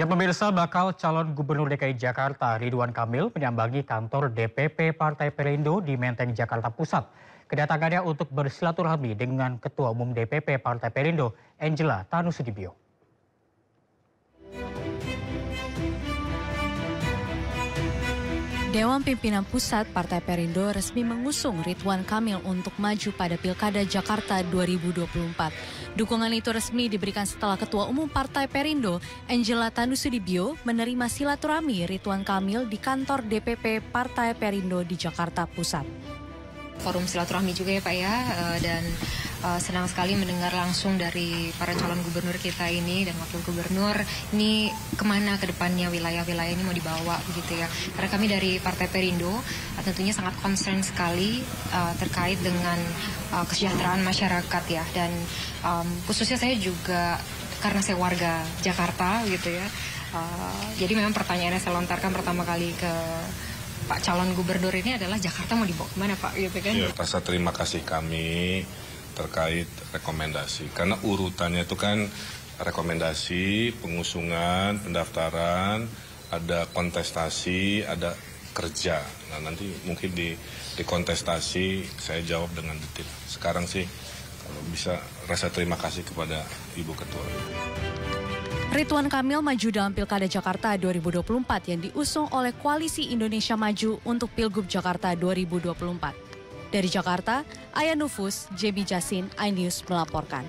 Ya pemirsa bakal calon gubernur DKI Jakarta Ridwan Kamil menyambangi kantor DPP Partai Perindo di Menteng Jakarta Pusat. Kedatangannya untuk bersilaturahmi dengan Ketua Umum DPP Partai Perindo Angela Tanusudibio. Dewan Pimpinan Pusat Partai Perindo resmi mengusung Ridwan Kamil untuk maju pada Pilkada Jakarta 2024. Dukungan itu resmi diberikan setelah Ketua Umum Partai Perindo, Angela Tanusudibio, menerima silaturahmi Ridwan Kamil di kantor DPP Partai Perindo di Jakarta Pusat forum silaturahmi juga ya Pak ya uh, dan uh, senang sekali mendengar langsung dari para calon gubernur kita ini dan wakil gubernur ini ke mana ke depannya wilayah-wilayah ini mau dibawa begitu ya. Karena kami dari Partai Perindo uh, tentunya sangat concern sekali uh, terkait dengan uh, kesejahteraan masyarakat ya. Dan um, khususnya saya juga karena saya warga Jakarta gitu ya uh, jadi memang pertanyaannya saya lontarkan pertama kali ke Pak calon gubernur ini adalah Jakarta mau dibawa ke mana Pak? Gitu kan? Ya, terima kasih kami terkait rekomendasi karena urutannya itu kan rekomendasi, pengusungan, pendaftaran, ada kontestasi, ada kerja. Nah nanti mungkin di, di kontestasi saya jawab dengan detail. Sekarang sih kalau bisa rasa terima kasih kepada Ibu Ketua. Ridwan Kamil maju dalam Pilkada Jakarta 2024 yang diusung oleh Koalisi Indonesia Maju untuk Pilgub Jakarta 2024. Dari Jakarta, Ayah Nufus, JB Jasin, iNews melaporkan.